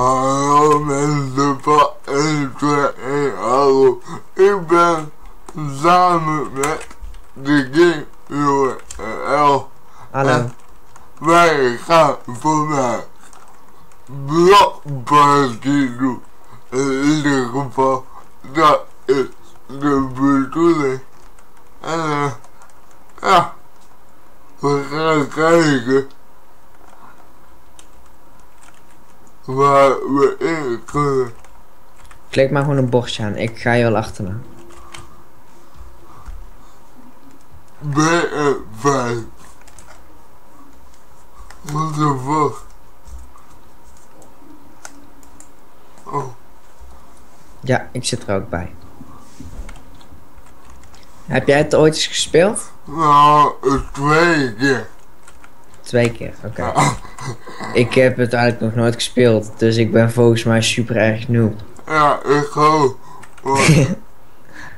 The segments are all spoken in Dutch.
Hallo mensen van 1, 2, 1, hallo. Ik ben samen met de King Jongen L. Hallo. Wij gaan vandaag blokparty doen. In ieder geval, dat is de bedoeling. En uh, ja, we gaan kijken waar we in kunnen. Klik maar gewoon een bordje aan. Ik ga je wel achterna. BN5. What the fuck? Oh, Ja, ik zit er ook bij. Heb jij het ooit eens gespeeld? nou, een twee keer. Twee keer, oké. Ik heb het eigenlijk nog nooit gespeeld, dus ik ben volgens mij super erg noob. Ja, ik ga.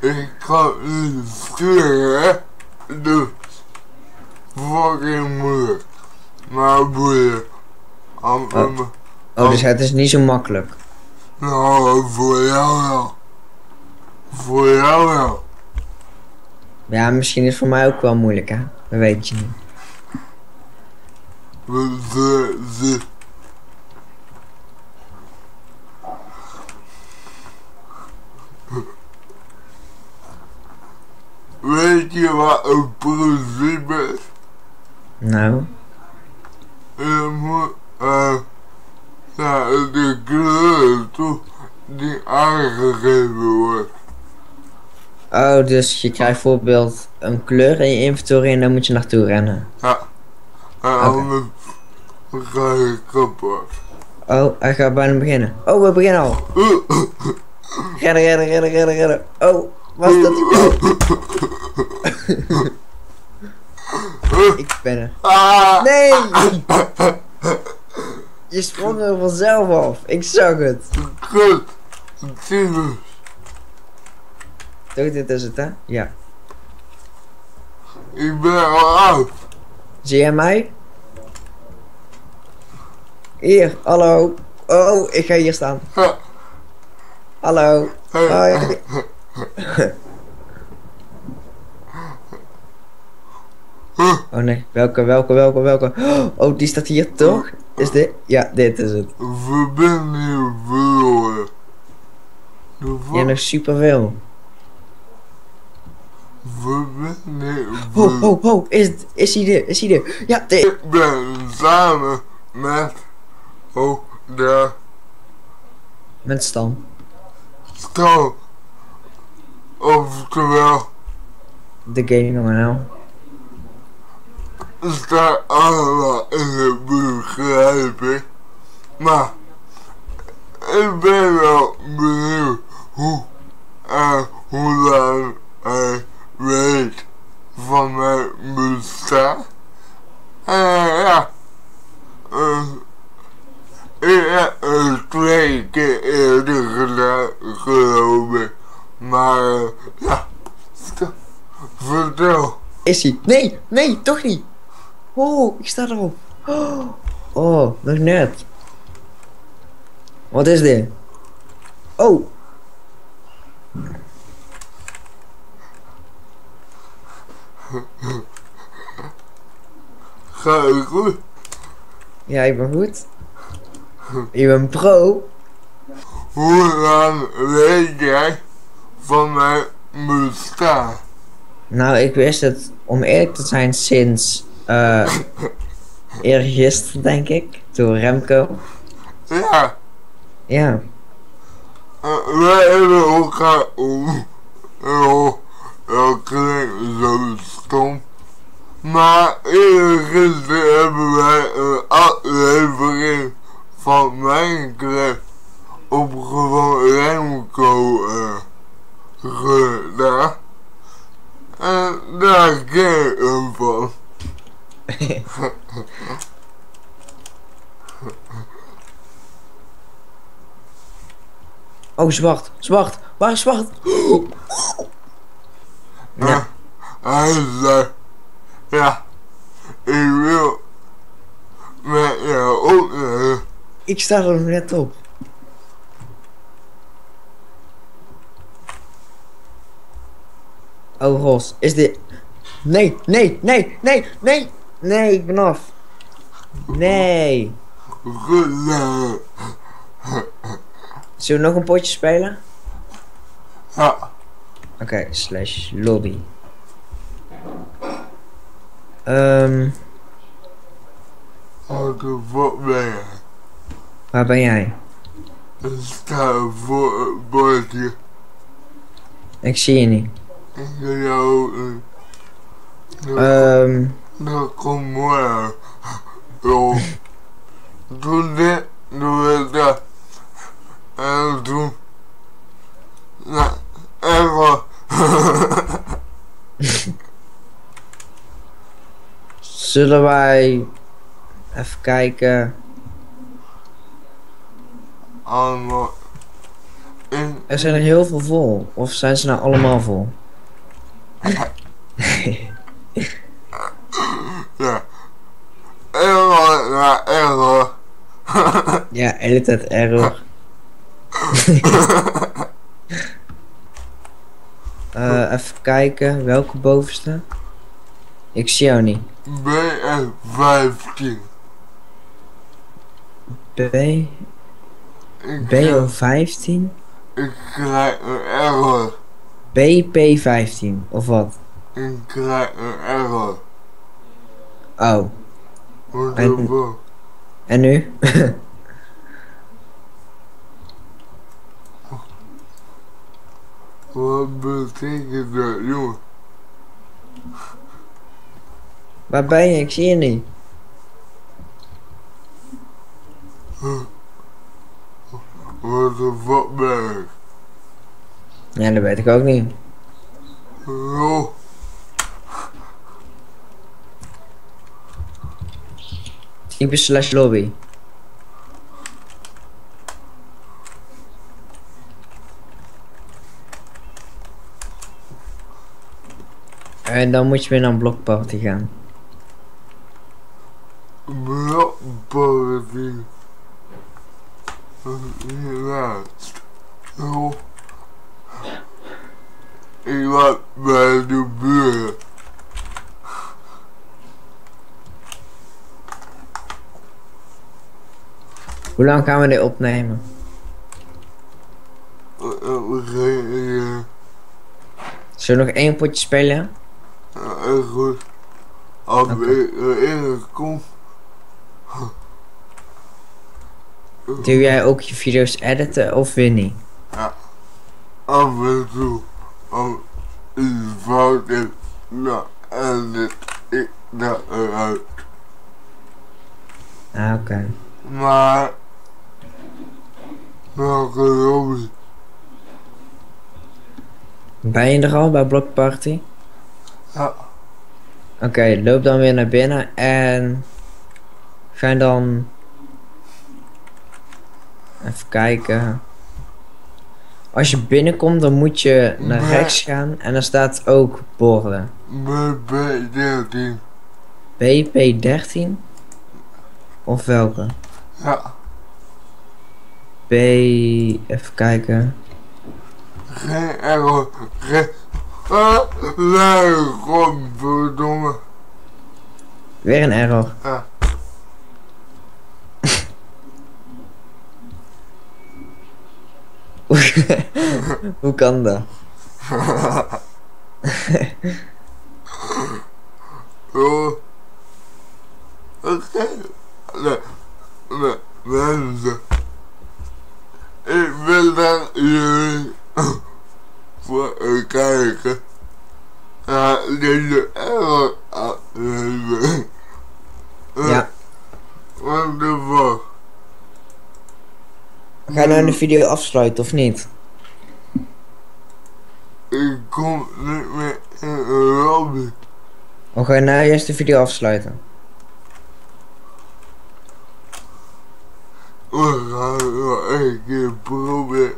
ik kan niet sturen, hè? Dus. Fucking moeilijk. Maar boeien. Am- Oh. am- Oh, dus het is niet zo makkelijk. Nou, voor jou wel. Voor jou wel. Ja, misschien is het voor mij ook wel moeilijk, hè? Dat weet je niet. We ze, ze. Weet je wat een principe is? Nou, Je moet, eh, ja, de kleur toe die aangegeven wordt. oh, dus je krijgt bijvoorbeeld een kleur in je inventory en dan moet je naartoe rennen. Ja. En anders ga je kapot. Oh, hij gaat bijna beginnen. Oh, we beginnen al. Rennen, rennen, rennen, rennen, rennen. Oh, was dat? Ah! Nee! Je sprong er vanzelf af. Ik zag het. Kut! Toch, dit is het, hè? Ja. Ik ben al oud. Zie jij mij? Hier, hallo. Oh, ik ga hier staan. Ha. Hallo. Hoi. Oh nee, welke, welke, welke, welke? Oh, die staat hier toch? Is dit? Ja, dit is het. Verbinding verloren. De Ja, fuck? nog superveel. Verbinding Oh, verloren. oh, oh, is, het- is hij er? Is hij er? Ja, dit. Ik ben samen met oh, de Met Stan. stal. Oftewel, De gaming NL. Staat allemaal in de beschrijving. Maar ik ben wel benieuwd hoe en hoe lang hij weet van mijn bestaan. En ja, eh, ik heb het twee keer eerder gedaan, geloof ik. Maar eh, ja, vertel. Is hij? Nee, nee, toch niet. Oh, ik sta erop. Oh, nog net. Wat is dit? Oh. Ga ik goed? Ja, ik ben goed. Je bent pro. Hoe lang weet jij van mijn bestaan? Nou, ik wist het, om eerlijk te zijn, sinds eh eergisteren, denk ik. Door Remco. Ja, Ja. eh, wij hebben elkaar om. Dat klinkt zo stom. Maar eerder gisteren hebben wij een aflevering van Minecraft op gewoon Remco eh, gedaan. En daar ken ik hem van. oh, zwart. Zwart. Waar is zwart? ja. Ja. Ik wil met jou op. Eh. Ik sta er net op. Oh, Ros, is dit... Nee, nee, nee, nee, nee! Nee, ik ben af. Nee. Zullen we nog een potje spelen? ja. Oké, slash lobby. Ehm, Wat de fuck ben je? waar ben jij? Ik sta voor het bordje. Ik zie je niet. Ik wil jou... eh, Ehm, Dat komt mooi. Yo. Doe dit, doe dat. En doe. Nou, even. zullen wij even kijken? Allemaal. Er zijn er heel veel vol. Of zijn ze nou allemaal vol? ja. Error, ja, error. Ja, hele tijd error. Eh, even kijken, welke bovenste? Ik zie jou niet. BF15. B, Ik, BO15? ik krijg een error. BP15, of wat? Ik krijg een error. Oh, En- en nu? Wat betekent dat, jongen? Waar ben je? Ik zie je niet. Wat de fuck ben ik? Ja, dat weet ik ook niet. Yo. Type slash lobby. En dan moet je weer naar een blokparty gaan. Blokparty. Yo. Ik was bij de buren. Hoe lang gaan we dit opnemen? Zullen we nog één potje spelen? heel goed. Als Oké. ik kom. Doe jij ook je video's editen of weer niet? Af en toe. Als iets fout is. Dan edit ik dat eruit. Ah, oké. Maar. Lobby? Ben je er al bij blokparty? Ja. Oké, loop dan weer naar binnen en ga dan even kijken. Als je binnenkomt, dan moet je naar rechts gaan en dan staat ook borden. BB13. BP13? Of welke? Ja. B. Even kijken. Godverdomme. Weer een error. Ja. Hoe kan dat? Yo. Oké. Nee. Nee. Mensen. Ik wil dat jullie voor kijken. Ja, deze aflevering. Ja. What the fuck? Ga je nou de video afsluiten of niet? Ik kom niet meer in de ga je nou eerst de video afsluiten? nog één keer proberen.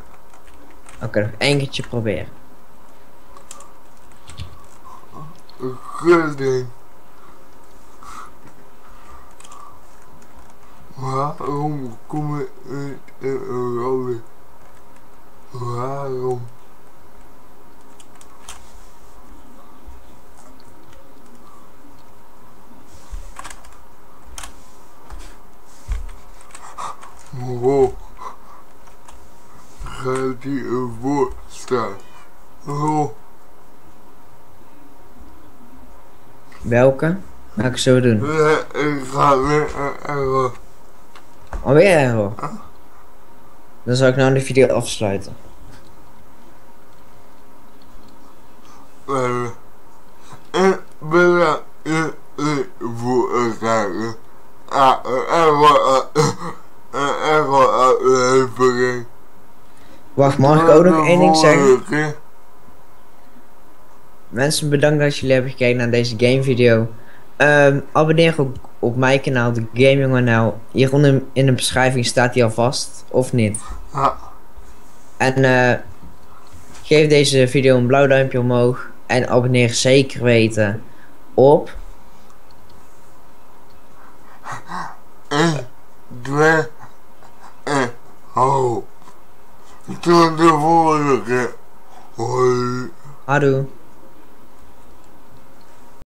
Oké, okay, nog één keertje proberen. Ik kan niet. Waarom kom ik niet in rode. Waarom? Wow. Die staan? Hoe Welke? Ga ik zo doen. ja, ik ga weer ergens. Alweer error. Dan zal ik nou de video afsluiten. Eh, Ik bedankt jullie voor het kijken. Ah, en wat en wat aflevering. Wacht, mag ik ook nog één ding zeggen? Mensen, bedankt dat jullie hebben gekeken naar deze gamevideo. Ehm abonneer ook op mijn kanaal, de Gaming NL. Hieronder in de beschrijving staat hij alvast, of niet. Ja, En eh, geef deze video een blauw duimpje omhoog. En abonneer zeker weten op... één, twee en ho. Tot de volgende keer. Hoi. Houdoe.